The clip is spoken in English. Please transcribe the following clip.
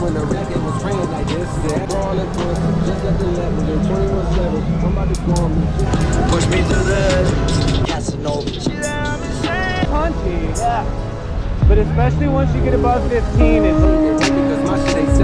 when the rap game was trained like this. Said, brawling pussy, just at the level, in 21 7. I'm about to go on me. Push me to the Casanova. Punchy. Yeah. But especially once you get above 15, it's Because my shit ain't